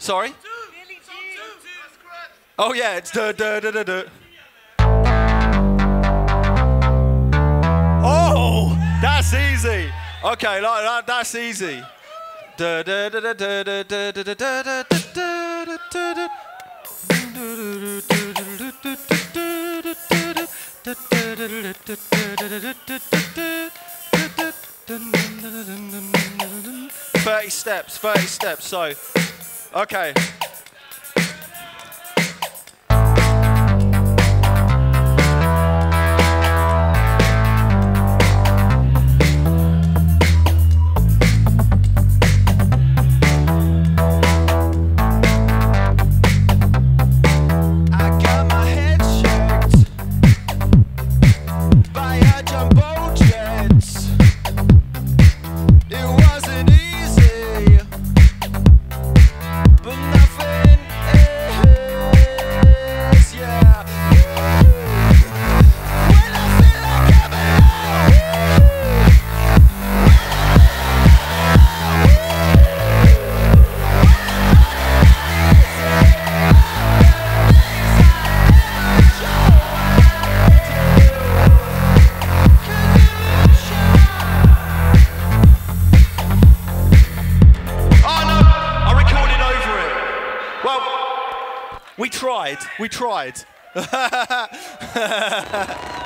Sorry? Oh, yeah, it's duh, duh, duh, duh, duh. Oh, that's easy. Okay, like that, that's easy. Thirty steps, thirty steps. So okay. We tried.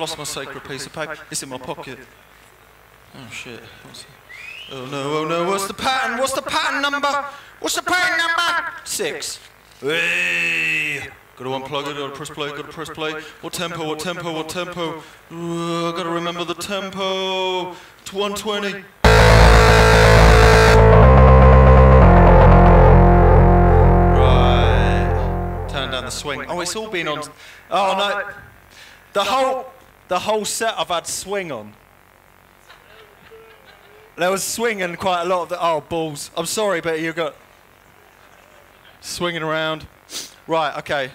lost my sacred piece of paper. It's in my pocket. Oh shit. Oh no, oh no, what's the pattern? What's the pattern number? What's the pattern number? Six. Hey! Gotta unplug it, gotta press play, gotta press play. What tempo, what tempo, what tempo? Ooh, gotta remember the tempo. It's 120. Right. Turn down the swing. Oh, it's all been on. Oh no. The whole, the whole set I've had swing on. There was swinging quite a lot of the. Oh, balls. I'm sorry, but you've got swinging around. Right, okay.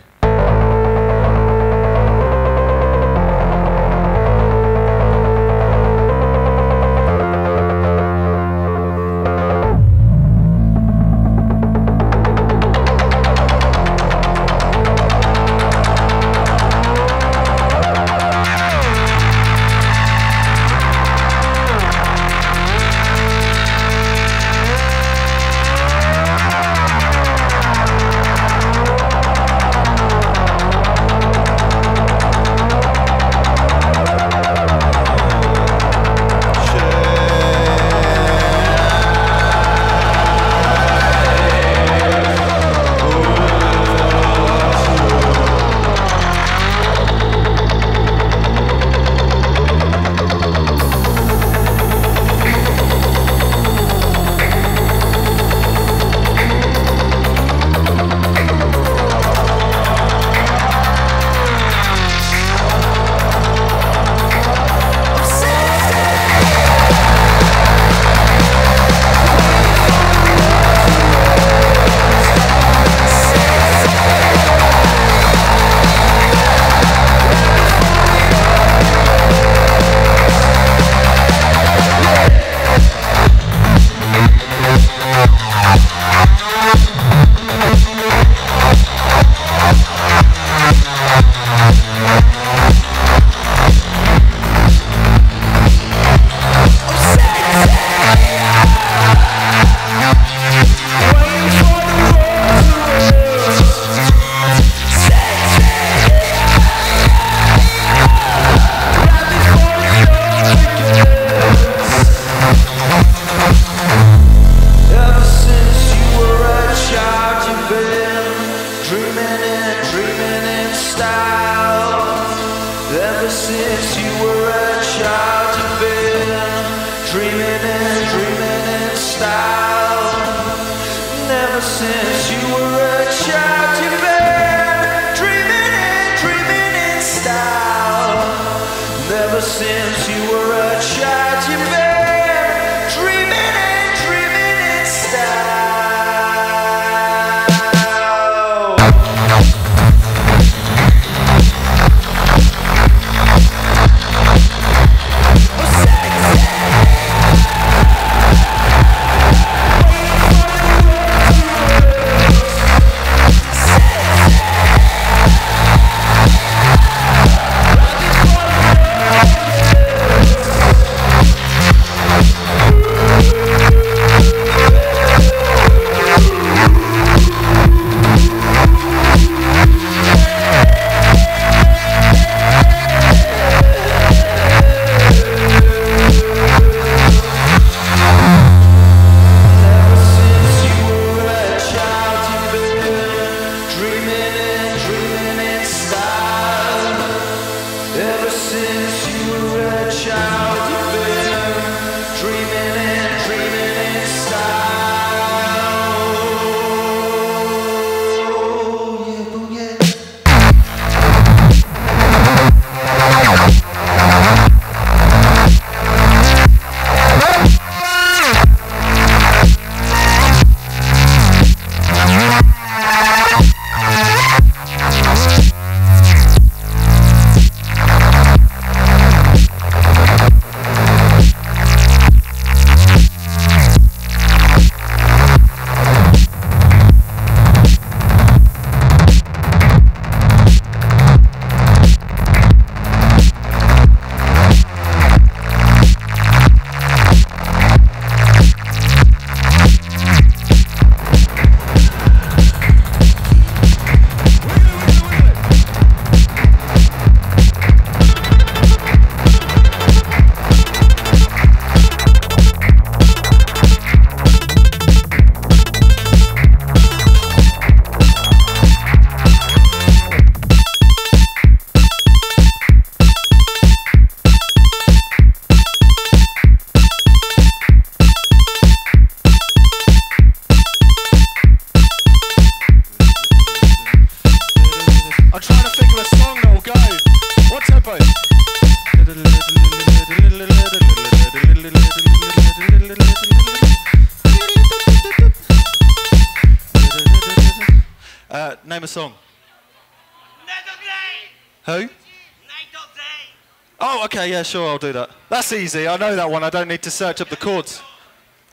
Sure, I'll do that. That's easy. I know that one. I don't need to search up the chords.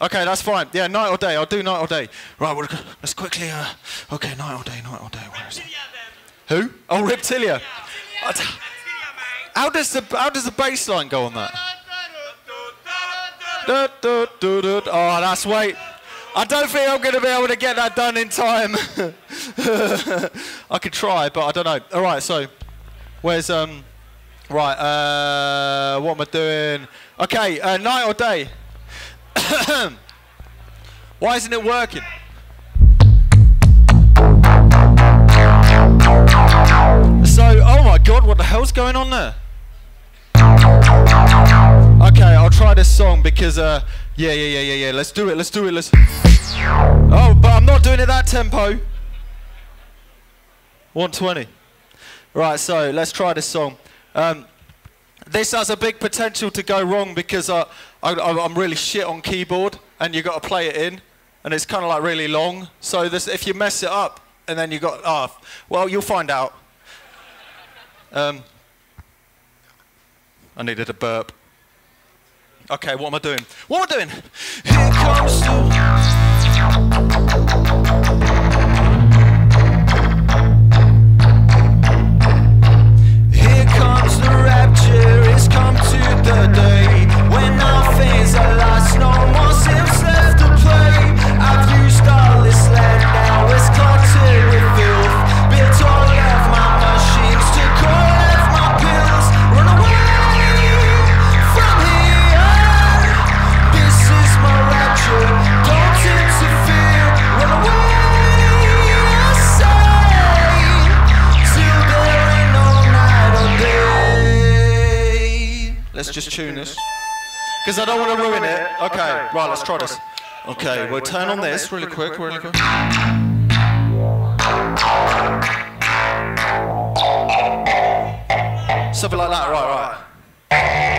Okay, that's fine. Yeah, night or day. I'll do night or day. Right, go- let's quickly. Uh, okay, night or day, night or day. Where is it? Who? Oh, Reptilia. How does the how does the bass line go on that? Oh, that's wait. I don't think I'm going to be able to get that done in time. I could try, but I don't know. All right, so where's um? Right, uh, what am I doing? Okay, uh, night or day? Why isn't it working? So, oh my god, what the hell's going on there? Okay, I'll try this song because, uh, yeah, yeah, yeah, yeah, yeah. Let's do it. Let's do it. Let's. Oh, but I'm not doing it that tempo. 120. Right, so let's try this song. Um, this has a big potential to go wrong because I, I, I'm really shit on keyboard, and you've got to play it in, and it's kind of like really long. So this, if you mess it up, and then you've got, ah, well, you'll find out. Um, I needed a burp. Okay, what am I doing? What am I doing? Here comes the just tune this. Because I don't want to ruin it. Okay, right, let's try this. Okay, we'll turn on this really quick, really quick. Something like that, right, right.